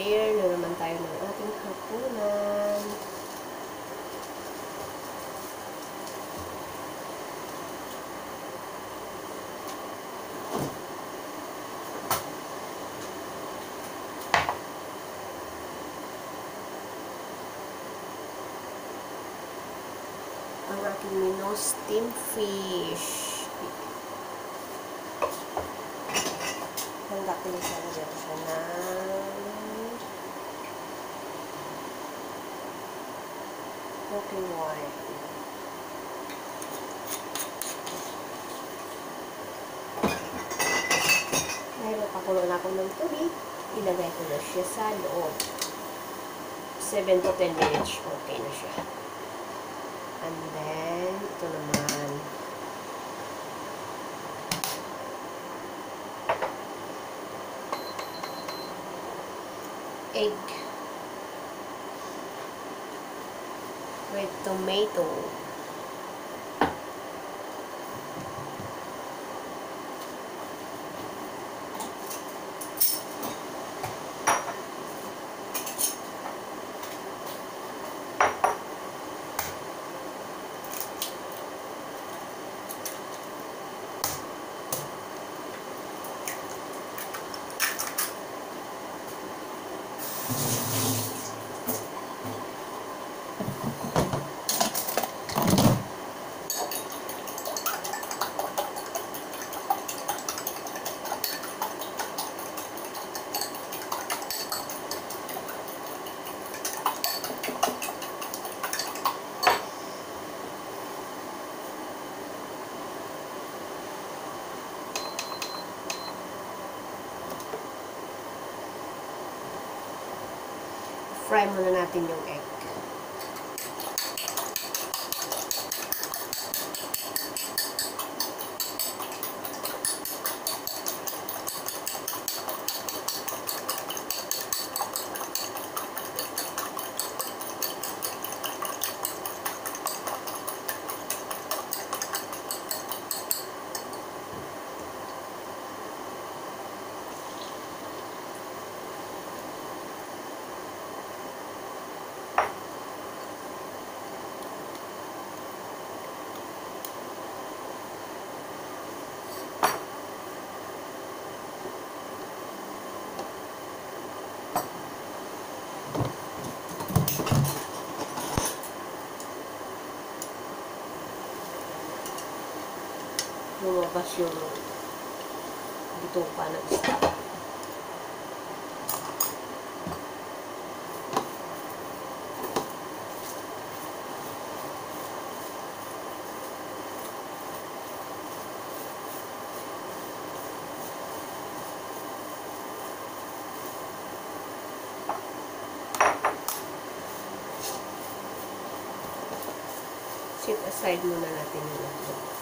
prepare na naman tayo ng ating hapunan. ang aking menu, steam fish. Hanggang pinisalagyan ko siya ng cooking wine. Ngayon, pakulo na ako ng tubig. Ilagay ko na siya sa loob. 7 to 10 minutes, okay na siya. And then, ito naman. Egg. With tomato. Fry muna natin yung egg. Lumabas yung dito pa ng isda. Sit aside muna natin yung ito.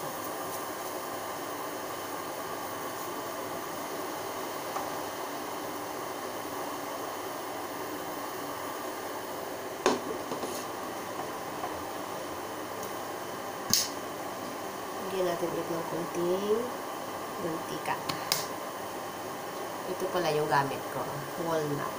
Lagyan natin ito ng kunting mantika. Ito pala yung gamit ko. Walnut.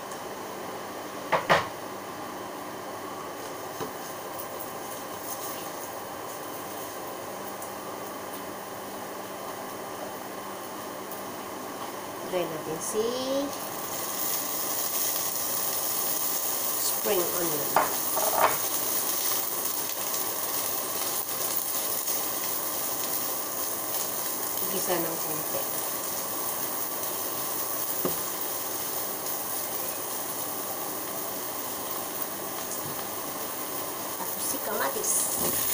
Lagay natin si spring onion. Ng konti. Tapos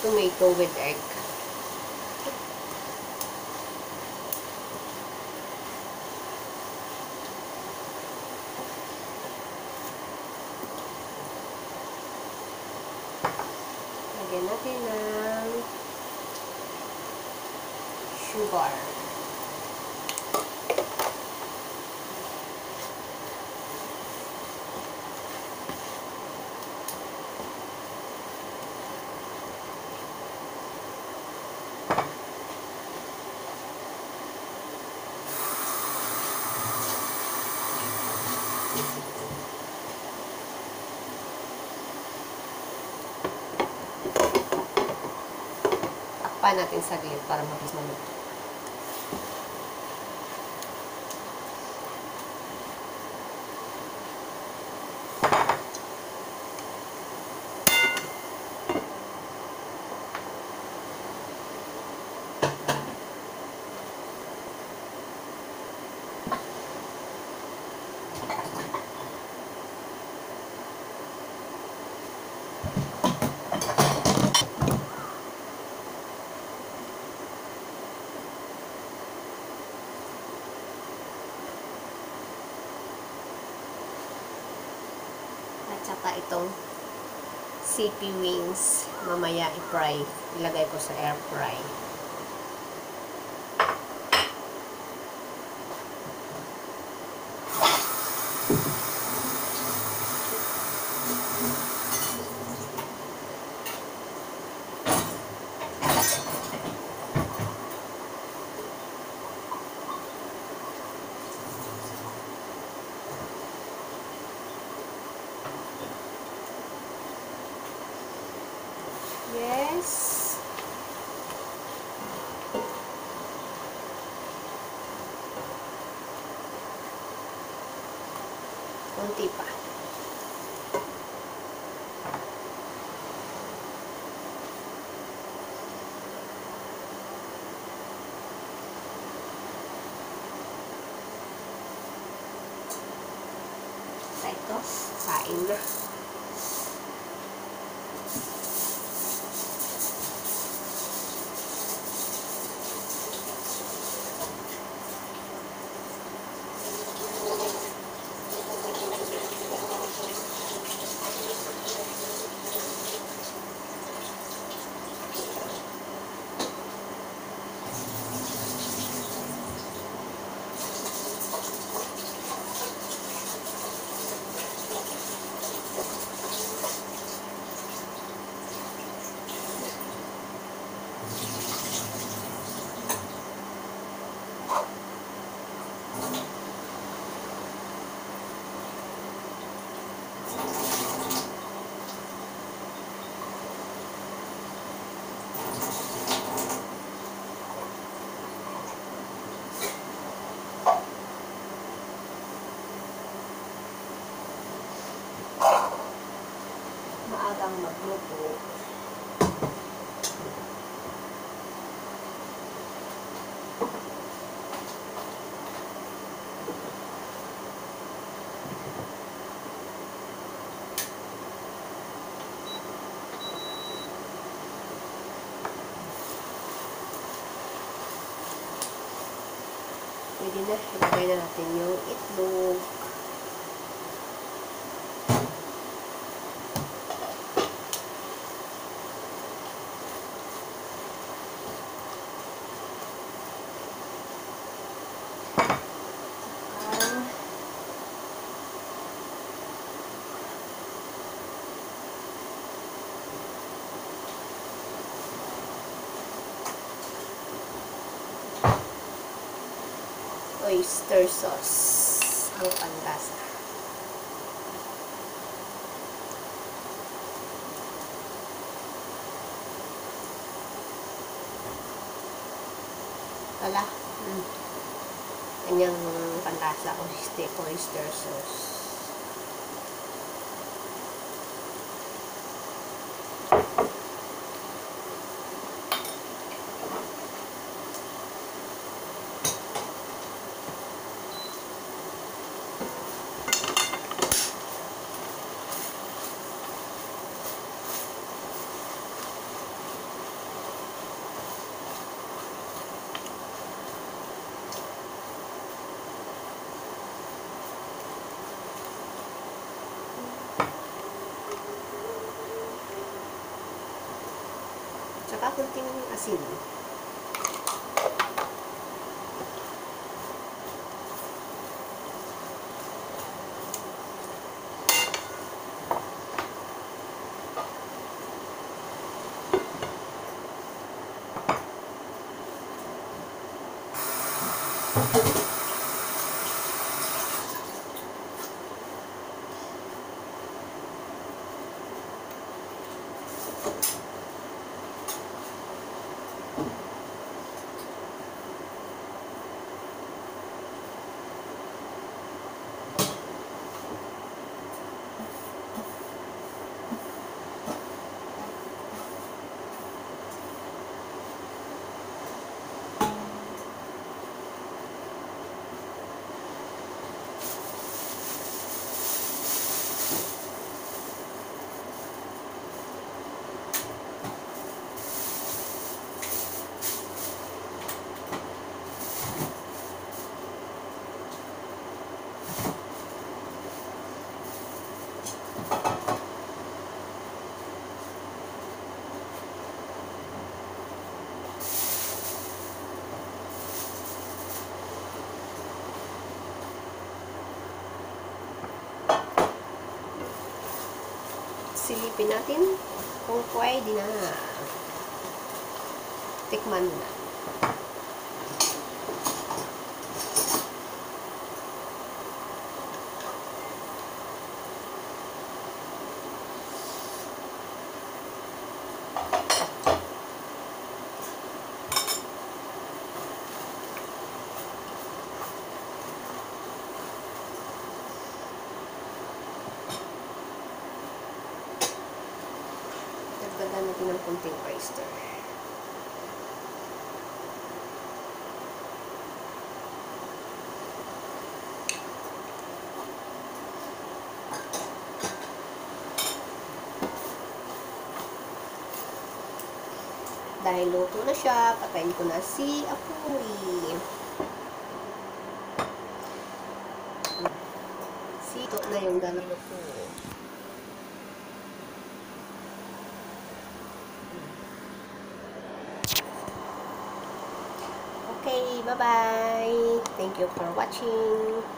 Tomato with egg. Lagyan natin ng sugar. Takpan natin saglit para mabilis maluto. At saka itong CP wings, mamaya i-fry. Ilagay ko sa air fry. Yes. Kunti pa. Ito, kain na. Pwede na. Ilagay na natin yung itlog. Oyster sauce ang panlasa. Wala. Hmm. Kanyang panlasa oyster, oyster sauce. Tsaka kunting asin. Silipin natin kung pwede na. Tikman na. Dagdagan natin ng kunting oyster. Dahil luto na siya, patayin ko na si apoy. Sito na yung dalawa ko. Bye-bye. Thank you for watching.